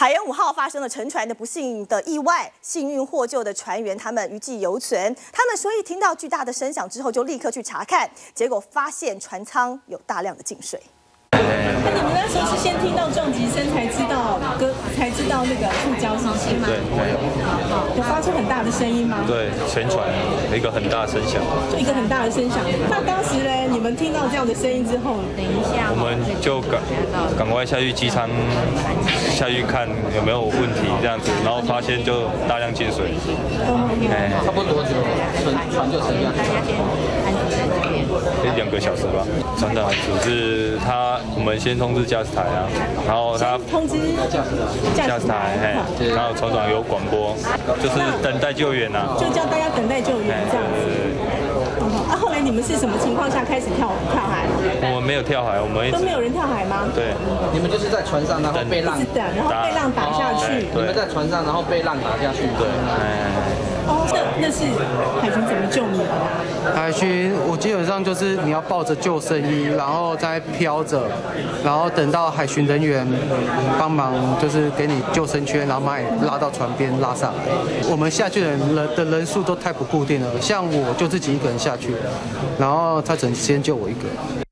海洋五号发生了沉船的不幸的意外，幸运获救的船员他们余悸犹存，他们所以听到巨大的声响之后就立刻去查看，结果发现船舱有大量的进水。那你们那时候是先听到撞击声才知道哥，才知道那个触礁事情吗？对，没有。有发出很大的声音吗？对，沉船一个很大的声响。就一个很大的声响。那当时呢，你们听到这样的声音之后，等一下，我们就赶赶快下去机舱下去看有没有问题这样子，然后发现就大量进水。哎，差不多多久船船就沉下去？一两个小时吧。船长组是他。我们先通知驾驶台啊，然后他通知驾驶台，驾驶台，哎，然后船长有广播，就是等待救援啊，就叫大家等待救援你们是什么情况下开始跳跳海？我们没有跳海，我们都没有人跳海吗？对，你们就是在船上，然后被浪等，然后被浪打下去。你们在船上，然后被浪打下去。对，哎。哦，那那是海豚怎么救你的？海巡，我基本上就是你要抱着救生衣，然后再飘着，然后等到海巡人员帮忙，就是给你救生圈，然后把你拉到船边拉上来。我们下去的人的人数都太不固定了，像我就自己一个人下去，然后他只能先救我一个。